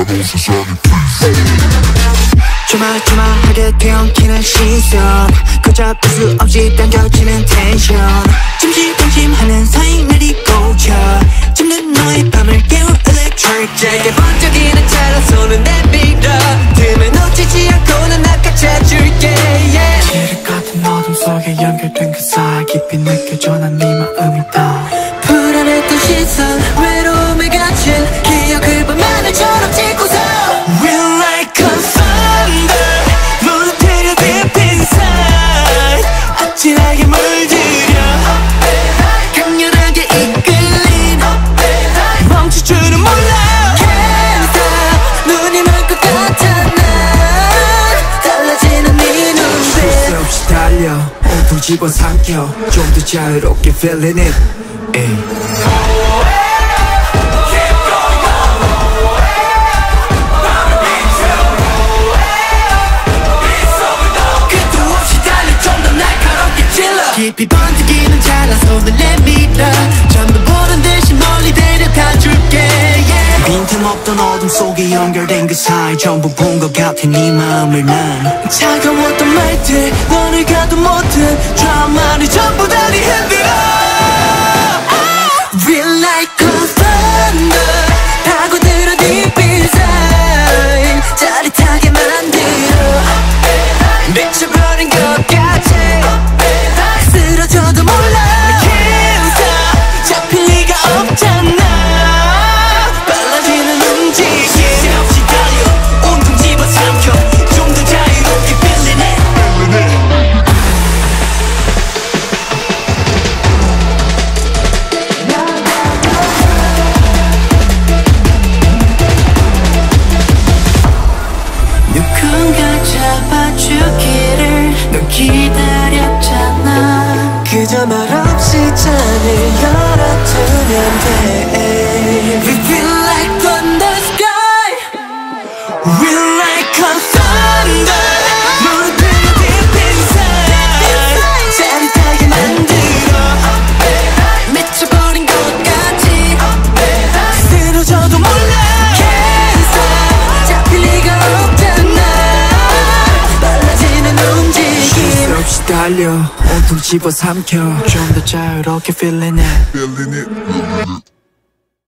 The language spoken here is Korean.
온 세상이 please 조마조마하게 되엉키는 시선. 걷잡을 수 없이 당겨지는 텐션 찜찜찜찜하는 사이 날이 꽂혀 잡는 너의 밤을 깨워 electric 짧게 번쩍이는 찰나 손은 내밀어. 틈을 놓치지 않고 난 낚아채줄게 yeah. 지륵 같은 어둠 속에 연결된 그 사이 깊이 느껴져 난네 마음이 다 불안했던 시선 달려. 온통 집어삼켜. 좀 더 자유롭게 feeling it. 에이. 깊이 번뜩이는 찰나 손을 내밀어. 전부 보는 듯이 멀리 데려다 줄게 없던 어둠 속에 연결된 그 사이 전부 본 것 같아 네 마음을 난 차가웠던 말들 너를 가도 못한 드라마를 전부 다네 흔들어 말 없이 창을 달려 온통 집어삼켜 좀 더 자유롭게 feeling it feeling it